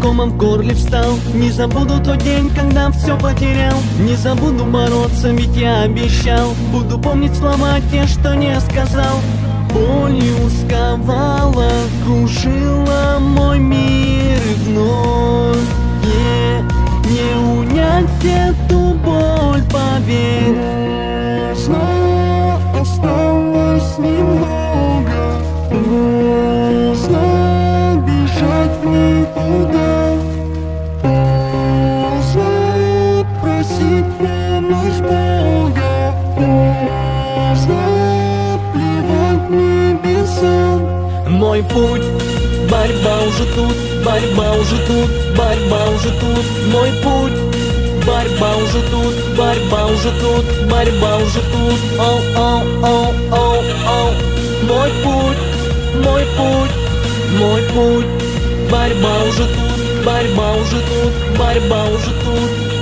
комом в горле встал. Не забуду тот день, когда все потерял. Не забуду бороться, ведь я обещал. Буду помнить слова те, что не сказал. Болью сковала, кружила мой мир вновь. Не, не унять эту боль, поверь. Поздно, осталось немного небесам Мой путь, борьба уже тут, борьба уже тут, борьба уже тут. Мой путь, борьба уже тут, борьба уже тут, борьба уже тут. Оу, оу, оу, оу, оу Мой путь, мой путь, мой путь. Борьба уже тут, борьба уже тут, борьба уже тут